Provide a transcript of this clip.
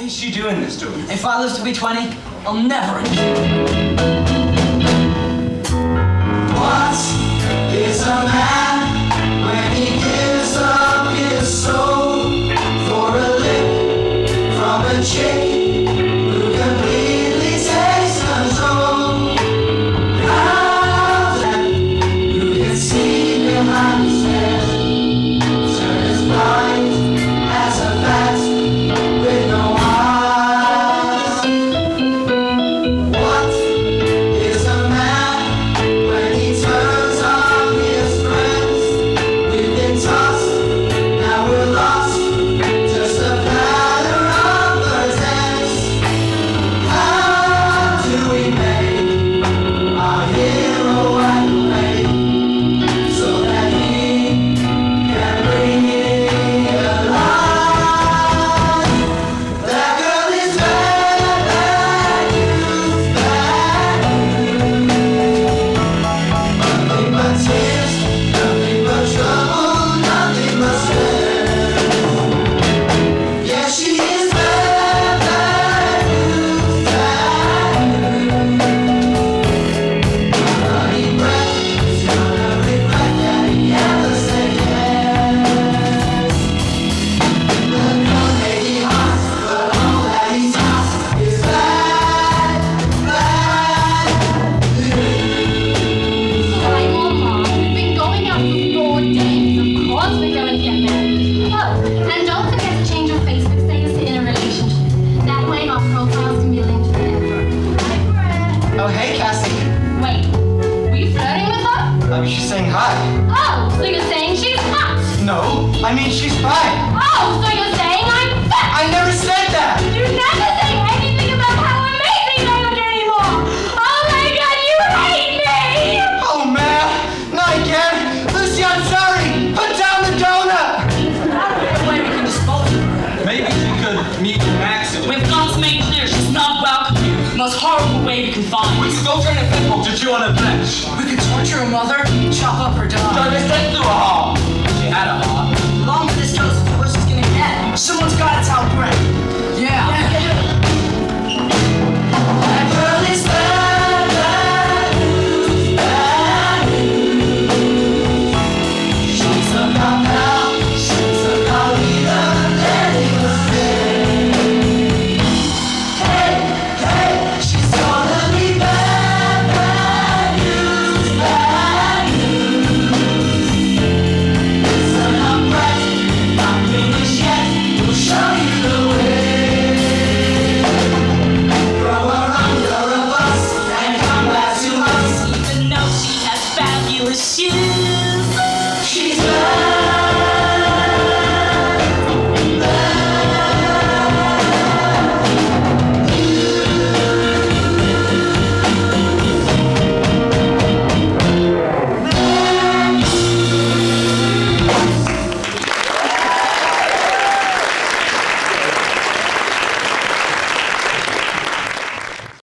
Why is she doing this to him? If I live to be 20, I'll never. What is a man when he gives up his soul for a lip from a chick? hot. Oh, so you're saying she's hot? No, I mean she's fine. Oh, so you're saying I'm fat? I never said that. You never say anything about how amazing I look anymore. Oh my God, you hate me. Oh man, not again. Lucy, I'm sorry. Put down the donut. I not know where we can dispose of her. Maybe she could meet. people to chew on a bench. We could torture a mother, chop up her dog. Turn her head through a hole. She had a heart.